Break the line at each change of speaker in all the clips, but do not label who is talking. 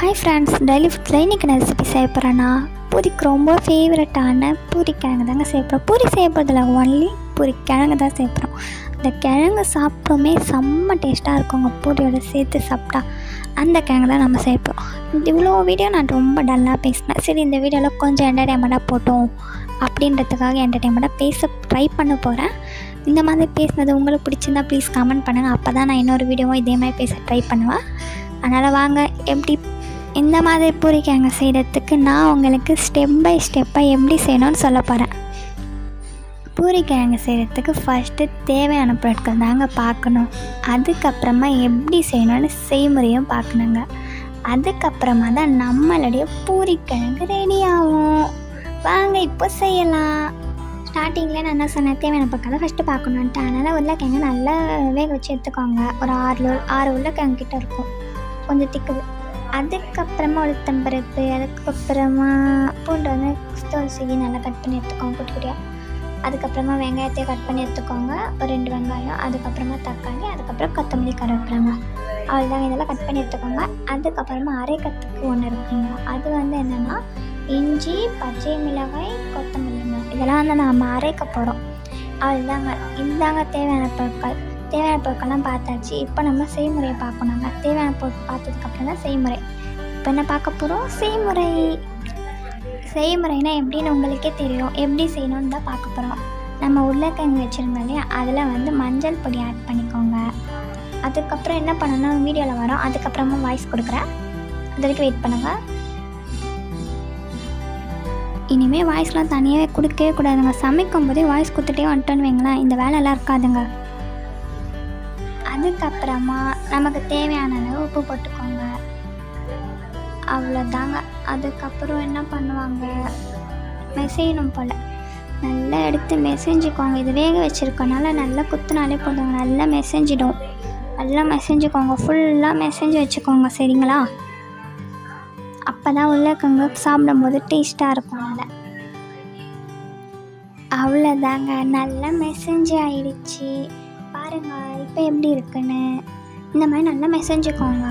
Hi friends daily ஃபுட்ஸில் இன்றைக்கி நான் recipe செய்ய போகிறேன்னா பூரிக்கு ரொம்ப ஃபேவரட்டான பூரி கிழங்கு தாங்க சேர்ப்போம் பூரி செய்யப்படுறதுல ஒன்லி பூரி கிழங்கு தான் செய்ய அந்த கிழங்கு சாப்பிட்டோமே செம்ம டேஸ்ட்டாக இருக்குங்க பூரியோட சேர்த்து சாப்பிட்டா அந்த கிழங்கு தான் நம்ம செய்ய இவ்வளோ வீடியோ நான் ரொம்ப டல்லாக பேசினேன். சரி இந்த வீடியோவில் கொஞ்சம் என்டர்டைன்மெண்ட்டாக போட்டோம் அப்படின்றதுக்காக என்டர்டைன்மெண்ட்டாக பேச ட்ரை பண்ண போகிறேன் இந்த மாதிரி பேசினது உங்களுக்கு பிடிச்சிருந்தா ப்ளீஸ் கமெண்ட் பண்ணுங்கள் அப்போ தான் நான் இன்னொரு வீடியோவும் இதே மாதிரி பேச ட்ரை பண்ணுவேன். அதனால் வாங்க எப்படி இந்த மாதிரி பூரிக்கிழங்கு செய்கிறதுக்கு நான் உங்களுக்கு ஸ்டெப் பை ஸ்டெப்பாக எப்படி செய்யணும்னு சொல்ல போகிறேன் பூரிக்கிழங்கு செய்கிறதுக்கு ஃபஸ்ட்டு தேவையான பொருட்கள் தாங்க பார்க்கணும். அதுக்கப்புறமா எப்படி செய்யணும்னு செய்முறையும் பார்க்கணுங்க. அதுக்கப்புறமா தான் நம்மளுடைய பூரிக்கிழங்கு ரெடி ஆகும். வாங்க இப்போ செய்யலாம். ஸ்டார்டிங்கில் நான் என்ன சொன்னேன்? தேவையான பொருட்களை ஃபஸ்ட்டு பார்க்கணுன்ட்டு அதனால் உருளைக்கிழங்கு நல்லா வேக வச்சு எடுத்துக்கோங்க. ஒரு ஆறு ஆறு உருளைக்கிழங்கு கிட்ட இருக்கும். கொஞ்சம் திக்குது அதுக்கப்புறமா உளுத்தம்பருப்பு அதுக்கப்புறமா பூண்டு வந்து தோல் சீவி நல்லா கட் பண்ணி எடுத்துக்கோங்க குட்டி குட்டியாக அதுக்கப்புறமா வெங்காயத்தை கட் பண்ணி எடுத்துக்கோங்க. ஒரு ரெண்டு வெங்காயம் அதுக்கப்புறமா தக்காளி அதுக்கப்புறம் கொத்தமல்லி கருவேப்பிலங்க. அவ்வளோதாங்க இதெல்லாம் கட் பண்ணி எடுத்துக்கோங்க. அதுக்கப்புறமா அரைக்கத்துக்கு ஒன்று இருக்குங்க. அது வந்து என்னென்னா இஞ்சி பச்சை மிளகாய் கொத்தமல்லிங்க இதெல்லாம் வந்து நம்ம அரைக்க போகிறோம் அவ்வளோதாங்க இந்தாங்க தேவையான பொருட்கள். தேவையான பொருட்கள்லாம் பார்த்தாச்சு. இப்போ நம்ம செய்முறையை பார்க்கணுங்க. தேவையான பொருட்கள் பார்த்ததுக்கப்புறம் தான் செய்முறை. இப்போ என்ன பார்க்க போகிறோம் செய்முறை. செய்முறைனா எப்படின்னு உங்களுக்கே தெரியும். எப்படி செய்யணும்னு தான் பார்க்க போகிறோம் நம்ம உருளைக்கிழங்கு வச்சுருந்தோம் இல்லையா? அதில் வந்து மஞ்சள் பொடி ஆட் பண்ணிக்கோங்க. அதுக்கப்புறம் என்ன பண்ணணும்? வீடியோவில் வரோம். அதுக்கப்புறமா வாய்ஸ் கொடுக்குறேன். அது வரைக்கும் வெயிட் பண்ணுங்கள் இனிமேல் வாய்ஸ்லாம் தனியாகவே கொடுக்கவே கூடாதுங்க. சமைக்கும் போதே வாய்ஸ் கொடுத்துட்டே வந்துட்டோன்னு வைங்களேன். இந்த வேலைலாம் இருக்காதுங்க. அதுக்கப்புறமா நமக்கு தேவையான அளவு உப்பு போட்டுக்கோங்க. அவ்வளோதாங்க அதுக்கப்புறம் என்ன பண்ணுவாங்க? மெசையணும் போல். நல்லா எடுத்து மெசைஞ்சுக்கோங்க. இது வேக வச்சுருக்கனால நல்லா குத்துனாலே போதுங்க. நல்லா மெசைஞ்சிடும். நல்லா மெசைஞ்சுக்கோங்க. ஃபுல்லாக மெசைஞ்சு வச்சுக்கோங்க. சரிங்களா? அப்போ தான் உள்ளக்கங்க சாப்பிடும்போது டேஸ்ட்டாக இருக்கும் அதில் அவ்வளோதாங்க நல்லா மெசஞ்சு ஆயிடுச்சு. பாருங்க இப்போ எப்படி இருக்குன்னு. இந்த மாதிரி நல்லா மெசஞ்சுக்கோங்க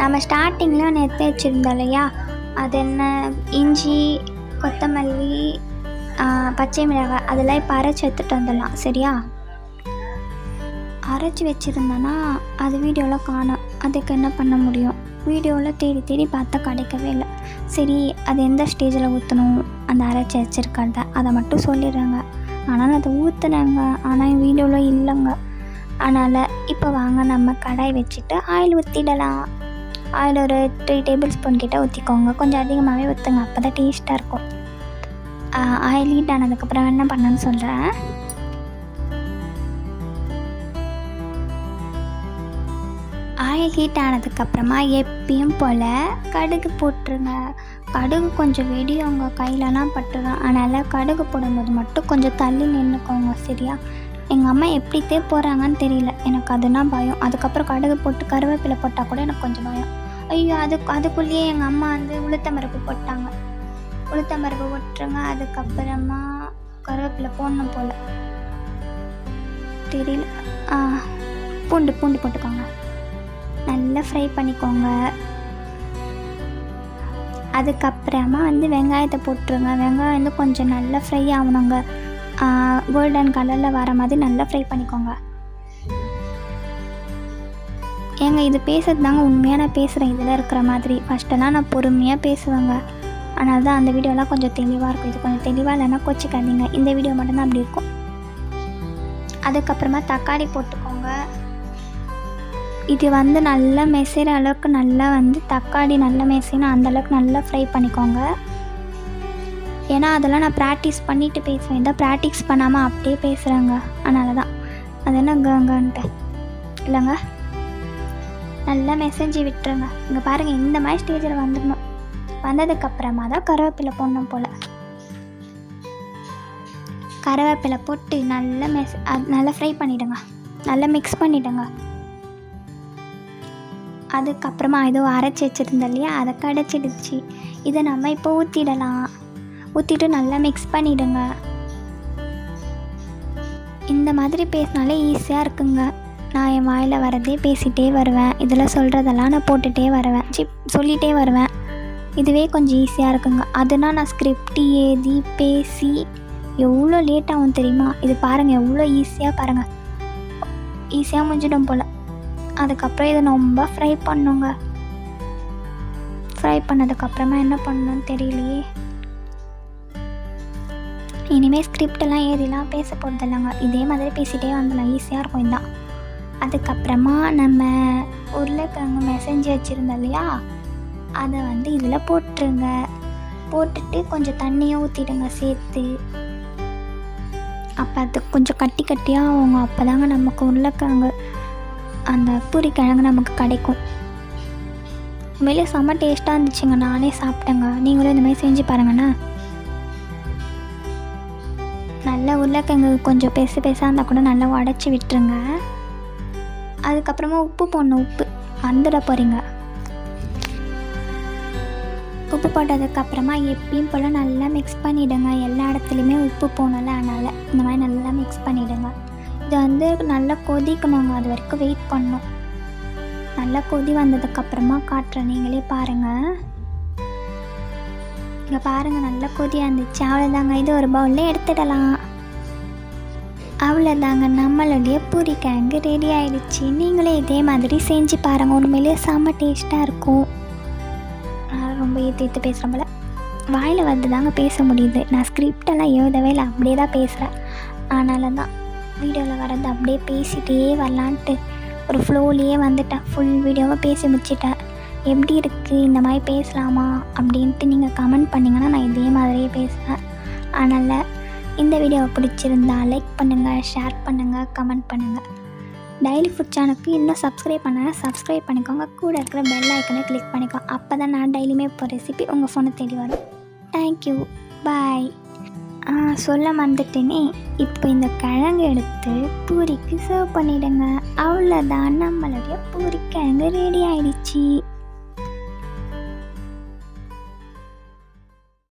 நம்ம ஸ்டார்டிங்கில் ஒன்று வச்சுருந்தோம் இல்லையா? அது என்ன? இஞ்சி கொத்தமல்லி பச்சை மிளகாய் அதெல்லாம் இப்போ அரைச்சி எடுத்துகிட்டு வந்துடலாம் சரியா? அரைச்சி வச்சுருந்தோன்னா அது வீடியோவில் காணும். அதுக்கு என்ன பண்ண முடியும்? வீடியோவில் தேடி தேடி பார்த்தா கிடைக்கவே இல்லை. சரி அது எந்த ஸ்டேஜில் ஊற்றணும் அந்த அரைச்சி வச்சுருக்கிறத. அதை மட்டும் சொல்லிடுறேங்க. ஆனால் அதை ஊற்றுனாங்க ஆனால் வீடியோவில் இல்லைங்க. அதனால் இப்போ வாங்க நம்ம கடாய் வச்சுட்டு ஆயில் ஊற்றிடலாம் ஆயில் ஒரு த்ரீ டேபிள் ஸ்பூன் கிட்டே ஊற்றிக்கோங்க கொஞ்சம் அதிகமாகவே ஊற்றுங்க அப்போ தான் டேஸ்ட்டாக இருக்கும். ஆயில் ஹீட் ஆனதுக்கப்புறம் என்ன பண்ணணும்னு சொல்கிறேன் ஆயில் ஹீட் ஆனதுக்கப்புறமா எப்பயும் போல் கடுகு போட்டுருங்க. கடுகு கொஞ்சம் வெடி அவங்க கையிலலாம் பட்டுரும். அதனால் கடுகு போடும்போது மட்டும் கொஞ்சம் தள்ளி நின்றுக்கோங்க சரியா? எங்கள் அம்மா எப்படித்தே போகிறாங்கன்னு தெரியல. எனக்கு அதுனா பயம். அதுக்கப்புறம் கடுகு போட்டு கருவேப்பிலை போட்டால் கூட எனக்கு கொஞ்சம் பயம். ஐயோ அது அதுக்குள்ளேயே எங்கள் அம்மா வந்து உளுத்தம்பருப்பு போட்டாங்க. உளுத்தம்பருப்பு போட்டுருங்க. அதுக்கப்புறமா கருவேப்பிலை போடணும் போல். தெரியல. பூண்டு பூண்டு போட்டுக்கோங்க. நல்லா ஃப்ரை பண்ணிக்கோங்க. அதுக்கப்புறமா வந்து வெங்காயத்தை போட்டுருங்க. வெங்காயம் வந்து கொஞ்சம் நல்லா ஃப்ரை ஆகணுங்க. கோல்டன் கலரில் வர மாதிரி நல்லா ஃப்ரை பண்ணிக்கோங்க. ஏங்க இது பேசுறது தாங்க உண்மையாக நான் பேசுகிறேன் இதில் இருக்கிற மாதிரி. ஃபஸ்ட்டெல்லாம் நான் பொறுமையாக பேசுவேங்க. அதனால தான் அந்த வீடியோலாம் கொஞ்சம் தெளிவாக இருக்கும். இது கொஞ்சம் தெளிவாக இல்லைன்னா கொச்சிக்காதீங்க. இந்த வீடியோ மட்டும்தான் அப்படி இருக்கும். அதுக்கப்புறமா தக்காளி போட்டுக்கோங்க. இது வந்து நல்லா மெசைகிற அளவுக்கு நல்லா வந்து தக்காளி நல்லா மெசைனா அந்தளவுக்கு நல்லா ஃப்ரை பண்ணிக்கோங்க. ஏன்னா அதெல்லாம் நான் ப்ராக்டிஸ் பண்ணிவிட்டு பேசுவேன். இதான் ப்ராக்டிஸ் பண்ணாமல் அப்படியே பேசுகிறேங்க அதனால தான். அது என்ன கங்கன்ட்டு இல்லைங்க. நல்லா மெசேஜ் விட்டுருங்க. இங்கே பாருங்கள் இந்த மாதிரி ஸ்டேஜில் வந்துடணும். வந்ததுக்கப்புறமா தான் கருவேப்பிலை போடணும் போல். கருவேப்பிலை போட்டு நல்லா மெஸ் அது நல்லா ஃப்ரை பண்ணிவிடுங்க நல்லா மிக்ஸ் பண்ணிவிடுங்க அதுக்கப்புறமா ஏதோ அரைச்சி வச்சுருந்தோம் இல்லையா? அதை கடைச்சிடுச்சு. இதை நம்ம இப்போ ஊற்றிடலாம் ஊற்றிட்டு நல்லா மிக்ஸ் பண்ணிவிடுங்க இந்த மாதிரி பேசினாலே ஈஸியாக இருக்குங்க. நான் என் வாயில் வரதே பேசிகிட்டே வருவேன். இதில் சொல்கிறதெல்லாம் நான் போட்டுகிட்டே வருவேன். சி சொல்லிகிட்டே வருவேன். இதுவே கொஞ்சம் ஈஸியாக இருக்குங்க. அதுனால் நான் ஸ்கிரிப்ட் எழுதி பேசி எவ்வளோ லேட் ஆகும் தெரியுமா? இது பாருங்கள் எவ்வளோ ஈஸியாக பாருங்கள் ஈஸியாக முடிஞ்சிடும் போல். அதுக்கப்புறம் இதை ரொம்ப ஃப்ரை பண்ணுங்க. ஃப்ரை பண்ணதுக்கப்புறமா என்ன பண்ணணும்னு தெரியலையே. இனிமேல் ஸ்கிரிப்டெல்லாம் ஏறிலாம் பேச போகிறது இல்லைங்க. இதே மாதிரி பேசிகிட்டே வந்துடலாம். ஈஸியாக இருக்கும் இதான். அதுக்கப்புறமா நம்ம உருளைக்கிழங்கு மெசஞ்சு வச்சுருந்தோம் இல்லையா? அதை வந்து இதில் போட்டுருங்க. போட்டுட்டு கொஞ்சம் தண்ணியை ஊற்றிடுங்க சேர்த்து. அப்போ அது கொஞ்சம் கட்டி கட்டியாக ஆகும் அப்போ தாங்க நமக்கு உருளைக்கிழங்கு அந்த பூரி கிழங்கு நமக்கு கிடைக்கும். உண்மையிலே செம்ம டேஸ்ட்டாக இருந்துச்சுங்க. நானே சாப்பிட்டேங்க. நீங்களும் இந்த மாதிரி செஞ்சு பாருங்கண்ணா. நல்ல உருளைக்கிழங்கு கொஞ்சம் பெருசு பெருசாக இருந்தால் கூட நல்லா உடச்சி விட்டுருங்க. அதுக்கப்புறமா உப்பு போடணும். உப்பு. வந்துட போகிறீங்க உப்பு போட்டதுக்கப்புறமா எப்பயும் போல் நல்லா மிக்ஸ் பண்ணிவிடுங்க எல்லா இடத்துலையுமே உப்பு போகணும்ல அதனால் இந்த மாதிரி நல்லா மிக்ஸ் பண்ணிவிடுங்க இது வந்து நல்லா கொதிக்கணுங்க அது வரைக்கும் வெயிட் பண்ணும். நல்லா கொதி வந்ததுக்கப்புறமா காட்டுறேன். நீங்களே பாருங்கள் இங்கே பாருங்கள் நல்லா கொதியாக இருந்துச்சு. அவ்வளோதாங்க இது ஒரு பவுலில் எடுத்துடலாம். அவ்வளோதாங்க நம்மளுடைய கேங்கு ரெடி ஆயிடுச்சு. நீங்களே இதே மாதிரி செஞ்சு பாருங்கள் உண்மையிலேயே செம்ம டேஸ்ட்டாக இருக்கும். நான் ரொம்ப ஏற்று ஏற்று பேசுகிறோம்ல வாயில் வந்து தாங்க பேச முடியுது. நான் ஸ்கிரிப்டெல்லாம் எழுதவே இல்லை. அப்படியே தான் பேசுகிறேன் அதனால தான். வீடியோவில் வரது அப்படியே பேசிகிட்டே வரலான்ட்டு. ஒரு ஃப்ளோலேயே வந்துட்டேன் ஃபுல் வீடியோவை பேசி முடிச்சிட்டேன் எப்படி இருக்குது இந்த மாதிரி பேசலாமா? அப்படின்ட்டு நீங்கள் கமெண்ட் பண்ணிங்கன்னா நான் இதே மாதிரியே பேசுவேன். அதனால் இந்த வீடியோவை பிடிச்சிருந்தா லைக் பண்ணுங்கள் ஷேர் பண்ணுங்கள் கமெண்ட் பண்ணுங்கள் டெய்லி ஃபுட் சேனலுக்கு இன்னும் சப்ஸ்கிரைப் பண்ணனா சப்ஸ்கிரைப் பண்ணிக்கோங்க. கூட இருக்கிற பெல் ஐக்கனை கிளிக் பண்ணிக்கோ. அப்போ தான் நான் டெய்லியுமே இப்போ ரெசிபி உங்கள் ஃபோனை தேடி வரும். தேங்க்யூ பாய் நான் சொல்ல மறந்துட்டேனே இப்போ இந்த கிழங்கு எடுத்து பூரிக்கு சர்வ் பண்ணிவிடுங்க அவ்வளோதான் நம்மளுடைய பூரி கிழங்கு ரெடி ஆயிடுச்சு.